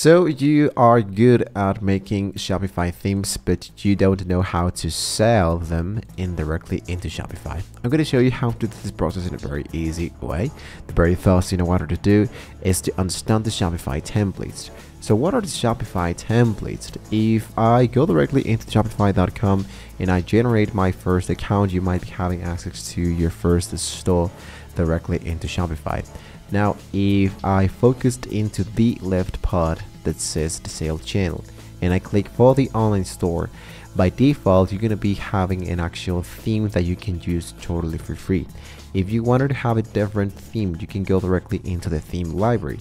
So you are good at making Shopify themes, but you don't know how to sell them indirectly into Shopify. I'm going to show you how to do this process in a very easy way. The very first thing I wanted to do is to understand the Shopify templates. So what are the Shopify templates? If I go directly into shopify.com and I generate my first account, you might be having access to your first store directly into Shopify. Now, if I focused into the left part that says the sale channel. And I click for the online store, by default, you're to be having an actual theme that you can use totally for free. If you wanted to have a different theme, you can go directly into the theme library.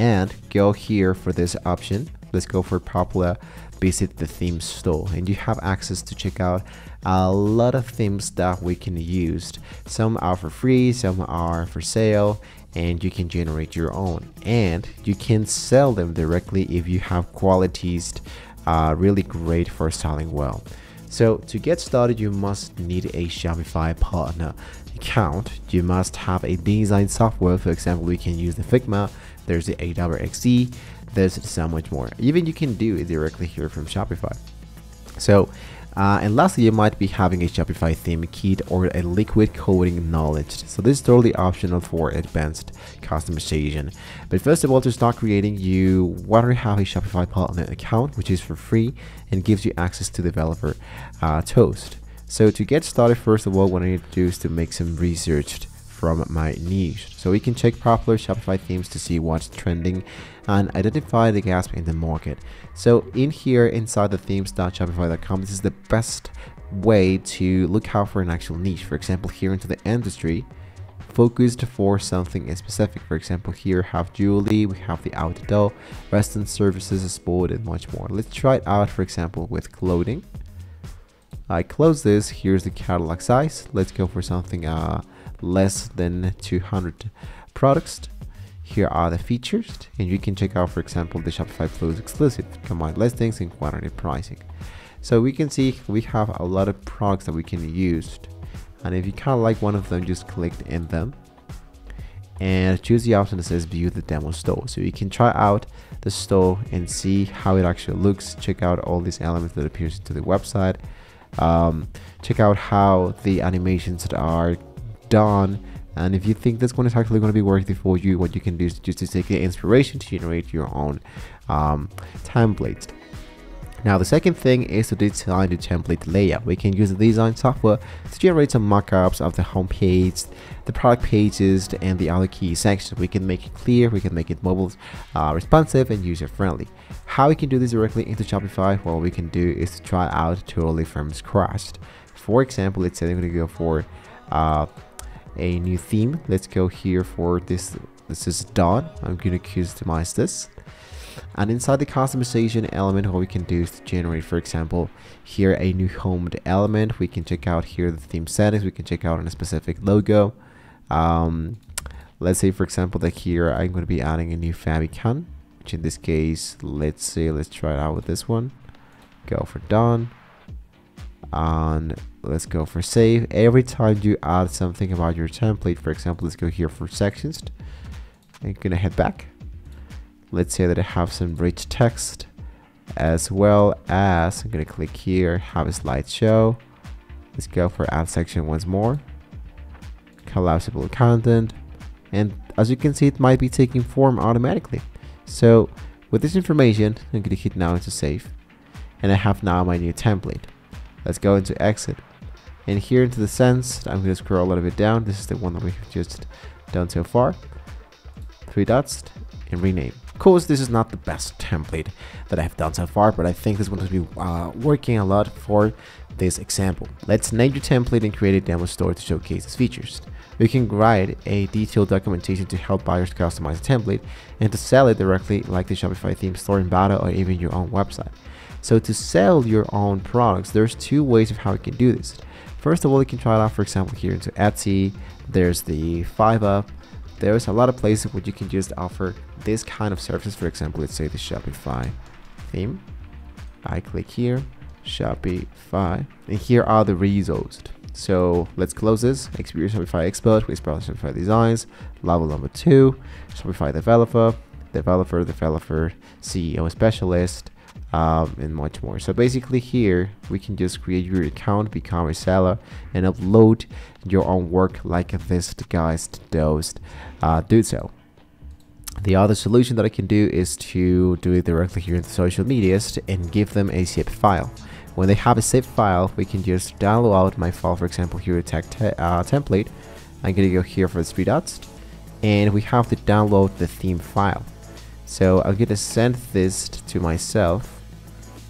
And go here for this option. Let's go for popular visit the theme store. And you have access to check out a lot of themes that we can use. Some are for free some are for sale and you can generate your own. And you can sell them directly if you have qualities uh, really great for selling well. So to get started you must need a shopify partner account. You must have a design software. For example we can use the figma there's the awxe there's so much more. Even you can do it directly here from shopify. So uh, and lastly, you might be having a Shopify theme kit or a liquid coding knowledge. So this is totally optional for advanced customization. But first of all, to start creating, you want to have a Shopify partner account, which is for free and gives you access to developer uh, Toast. So to get started, first of all, what I need to do is to make some research from my niche. So we can check popular Shopify themes to see what's trending and identify the gaps in the market. So in here inside the themes.shopify.com, this is the best way to look out for an actual niche. For example, here into the industry, focused for something specific. For example, here have jewelry, we have the outdoor, western services, sport, and much more. Let's try it out, for example, with clothing. I close this. Here's the catalog size. Let's go for something uh, less than 200 products. Here are the features, and you can check out, for example, the Shopify Plus exclusive combined listings and quantity pricing. So we can see we have a lot of products that we can use. And if you kind of like one of them, just click in them and choose the option that says view the demo store. So you can try out the store and see how it actually looks. Check out all these elements that appears to the website. Um, check out how the animations that are done and if you think that's going to actually going to be worthy for you what you can do is just to take the inspiration to generate your own um, templates now the second thing is to design the template layout. We can use the design software to generate some mockups of the home page, the product pages, and the other key sections. We can make it clear, we can make it mobile uh, responsive and user friendly. How we can do this directly into Shopify? What we can do is to try out totally from scratch. For example, let's say I'm going to go for uh, a new theme. Let's go here for this. This is Dawn. I'm going to customize this. And inside the customization element, what we can do is to generate, for example, here a new home element. We can check out here the theme settings. We can check out on a specific logo. Um, let's say, for example, that here I'm going to be adding a new favicon, which in this case, let's say, let's try it out with this one. Go for Dawn and let's go for save. Every time you add something about your template for example let's go here for sections. I'm gonna head back. Let's say that I have some rich text as well as I'm gonna click here have a slideshow. Let's go for add section once more. Collapsible content. And as you can see it might be taking form automatically. So with this information I'm gonna hit now to save. And I have now my new template Let's go into exit. And here into the sense, I'm going to scroll a little bit down. This is the one that we've just done so far. Three dots and rename. Of course, this is not the best template that I've done so far, but I think this one will be uh, working a lot for this example. Let's name your template and create a demo store to showcase its features. We can write a detailed documentation to help buyers customize a template and to sell it directly like the Shopify theme store Envato or even your own website. So to sell your own products, there's two ways of how you can do this. First of all, you can try it out, for example, here into Etsy. There's the Fiverr. There's a lot of places where you can just offer this kind of services. For example, let's say the Shopify theme. I click here, Shopify, and here are the results. So let's close this. Experience Shopify Expert, we explore Shopify Designs, level number two, Shopify Developer, developer, developer, CEO, specialist, um, and much more. So basically here, we can just create your account, become a seller, and upload your own work like this guys does uh, do so. The other solution that I can do is to do it directly here in the social medias and give them a zip file. When they have a zip file, we can just download out my file, for example, here a tag te uh, template. I'm gonna go here for the dots, and we have to download the theme file. So I'm gonna send this to myself,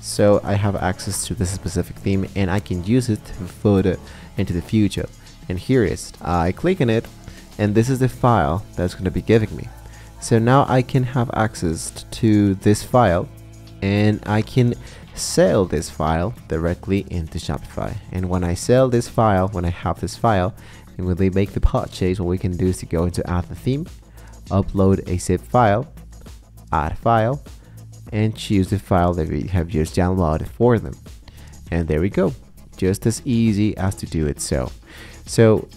so I have access to this specific theme, and I can use it further into the future. And here is, I click on it, and this is the file that's gonna be giving me. So now I can have access to this file, and I can sell this file directly into Shopify. And when I sell this file, when I have this file, and when they make the purchase, what we can do is to go into add the theme, upload a zip file, add file, and choose the file that we have just downloaded for them. And there we go. Just as easy as to do it so. So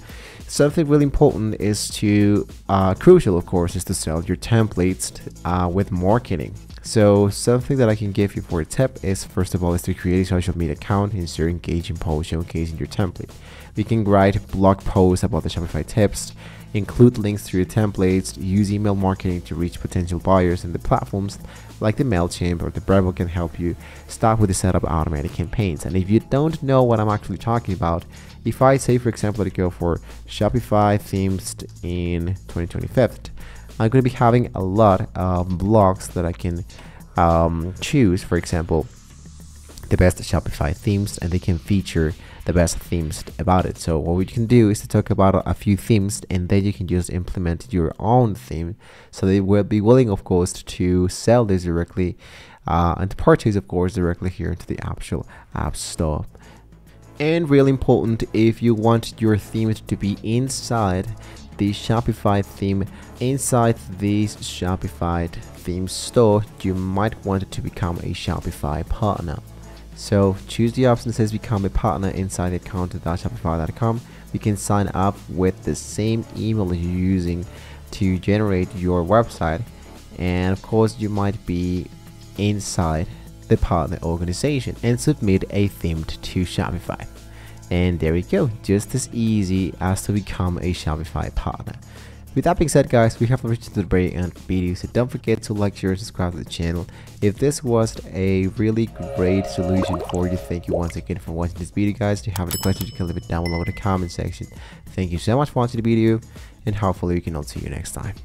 something really important is to, uh, crucial of course, is to sell your templates uh, with marketing. So something that I can give you for a tip is first of all is to create a social media account, insert engaging posts showcasing your template. We can write blog posts about the Shopify tips, include links to your templates, use email marketing to reach potential buyers and the platforms like the MailChimp or the Brevo can help you start with the setup of automatic campaigns. And if you don't know what I'm actually talking about, if I say for example to go for Shopify themes in 2025, I'm going to be having a lot of blogs that I can um, choose, for example, the best Shopify themes, and they can feature the best themes about it. So what we can do is to talk about a few themes, and then you can just implement your own theme. So they will be willing, of course, to sell this directly uh, and purchase, of course, directly here into the actual App Store. And really important, if you want your theme to be inside the Shopify theme inside this Shopify theme store you might want to become a Shopify partner. So choose the option that says become a partner inside the account.shopify.com you can sign up with the same email you're using to generate your website. And of course you might be inside the partner organization and submit a theme to Shopify and there we go, just as easy as to become a Shopify partner. With that being said guys, we have reached the very end of the video, so don't forget to like, share, and subscribe to the channel. If this was a really great solution for you, thank you once again for watching this video guys. If you have any questions, you can leave it down below in the comment section. Thank you so much for watching the video, and hopefully we can all see you next time.